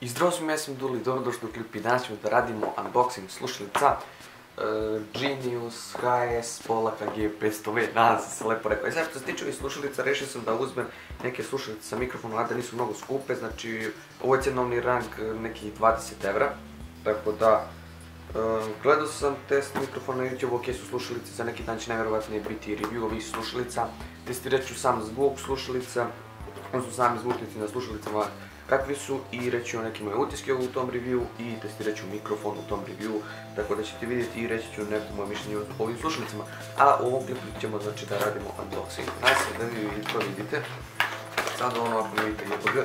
I zdravo svima, ja sam Duli, dobrodošli u klip i danas ćemo da radimo unboxing slušalica uh, Genius HS Polaka G500V, nadam se se lepo rekao. I sad što se tiče ovih slušalica, rešio sam da uzmem neke slušalice sa mikrofonom, a da nisu mnogo skupe, znači ovo je cenovni rang nekih 20 evra, tako da gledao sam test mikrofona na YouTube, ok su slušalice, za neki dan će najverovatnije biti review ovih slušalica, testirat ću sam zvuk slušalica, odnosno sami zvučnici na slušalicama kakvi su i reći ću neke moje utiske u tom review i testirat ću mikrofon u tom review, tako da ćete vidjeti i reći ću neko moje mišljenje o ovim slušalicama. A u ovom klipu ćemo znači da radimo unboxing. Najsad da vi to vidite. Sad ono ako vidite JPG.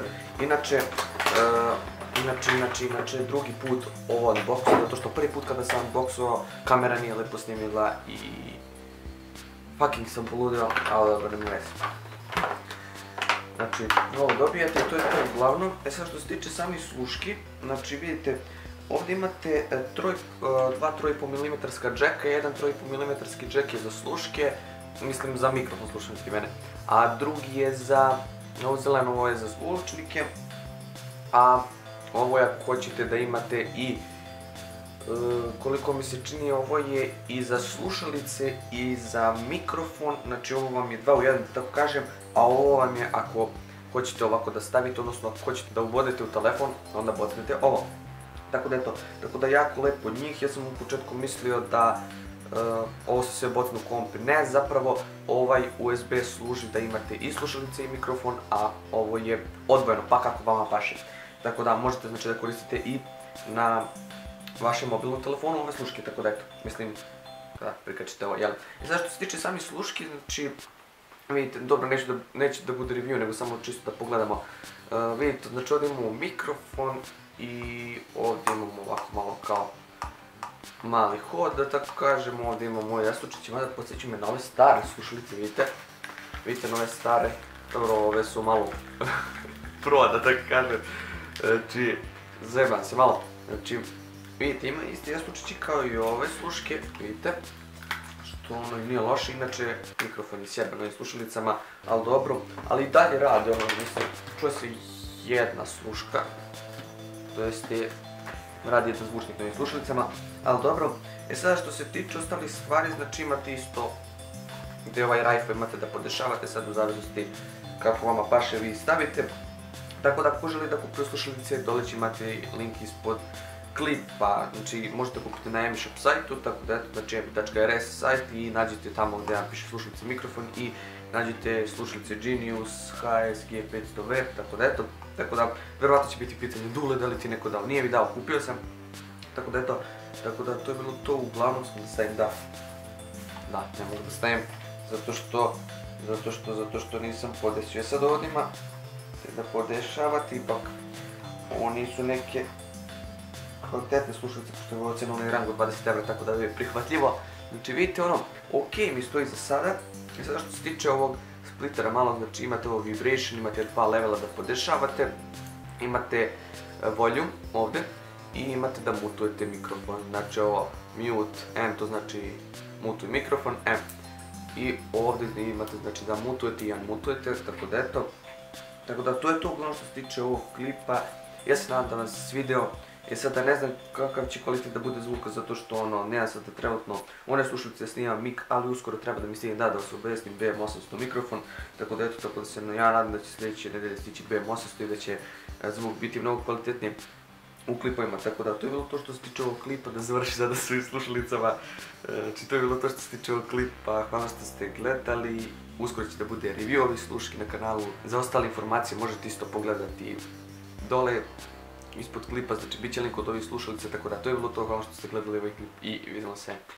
Inače, uh, Inače, inače, inače, drugi put ovo unboxujem, zato što prvi put kada sam unboxuo, kamera nije lepo snimila i... Fucking sam poludio, ali dobro, veze. Znači, ovo dobijate, to je to uglavnom. E sad što se tiče samih sluški, znači vidite, ovdje imate e, troj, e, dva 3,5 mm džeka, jedan 3,5 mm džek je za sluške, mislim za mikrofon slušanički mene, a drugi je za, ovo zeleno, ovo je za zvučnike, a ovo je ako hoćete da imate i koliko mi se čini ovo je i za slušalice i za mikrofon, znači ovo vam je dva u jedan da tako kažem, a ovo vam je ako hoćete ovako da stavite, odnosno ako hoćete da ubodete u telefon, onda botnete ovo. Tako da eto, tako da jako lepo njih, ja sam u početku mislio da uh, ovo se sve botne u komp, ne, zapravo ovaj USB služi da imate i slušalice i mikrofon, a ovo je odvojeno, pa kako vama paše. Tako da možete znači da koristite i na vašem mobilnom telefonu ove sluške, tako da eto, mislim, da prikačite ovo, jel? I sad što se tiče sami sluški, znači, vidite, dobro, neće da, da bude review, nego samo čisto da pogledamo. Uh, vidite, znači ovdje imamo mikrofon i ovdje imamo ovako malo kao mali hod, da tako kažemo, ovdje imamo moj jastučić, mada podsjeću me na ove stare slušalice, vidite, vidite na ove stare, dobro, ove su malo pro, da tako kažem, znači, zebam se malo, znači, Vidite, ima isti jastučići kao i ove sluške, vidite. Što ono nije loše, inače mikrofon je sjeban ovim slušalicama, ali dobro. Ali i dalje radi ono, mislim, čuje se jedna sluška. To jest je, radi jedan zvučnik na ovim slušalicama, ali dobro. E sada što se tiče ostalih stvari, znači imate isto gdje ovaj rajfa imate da podešavate sad u zavisnosti kako vama paše vi stavite. Tako da ako želite da kupite slušalice, dole će imate link ispod klipa, znači možete kupiti na Emishop sajtu, tako da eto, znači empi.rs sajt i nađete tamo gdje vam piše slušalice mikrofon i nađete slušalice Genius, HS, G500V, tako da eto, tako da verovatno će biti pitanje Dule da li ti neko dao, nije mi dao, kupio sam, tako da eto, tako da to je bilo to, uglavnom sam da stavim da, da, ne mogu da stavim, zato što, zato što, zato što nisam podesio. Ja sad ovdje ima da podešavati, ipak ovo nisu neke kvalitetne slušalice, pošto je ovo cenovni rang od 20 evra, tako da je prihvatljivo. Znači vidite ono, ok mi stoji za sada. I sada što se tiče ovog splittera malo, znači imate ovo vibration, imate dva levela da podešavate. Imate e, volume ovde i imate da mutujete mikrofon. Znači ovo mute M, to znači mutuj mikrofon M. I ovde imate znači da mutujete i unmutujete, tako da eto. Tako da to je to uglavnom što se tiče ovog klipa. Ja se nadam da vam se svideo. E sada ne znam kakav će kvalitet da bude zvuka zato što ono, nema sada trenutno, one slušalice snimam mik, ali uskoro treba da mi stigne da da se obesnim BM800 mikrofon, tako da eto, tako da se ja nadam da će sljedeće nedelje stići BM800 i da će e, zvuk biti mnogo kvalitetniji u klipovima, tako da to je bilo to što se tiče ovog klipa, da završi sada svojim slušalicama, e, znači to je bilo to što se tiče ovog klipa, hvala što ste gledali, uskoro će da bude review ovih sluški na kanalu, za ostale informacije možete isto pogledati dole, ispod klipa, znači bit će link od ovih slušalica, tako da to je bilo to, hvala što ste gledali ovaj klip i vidimo se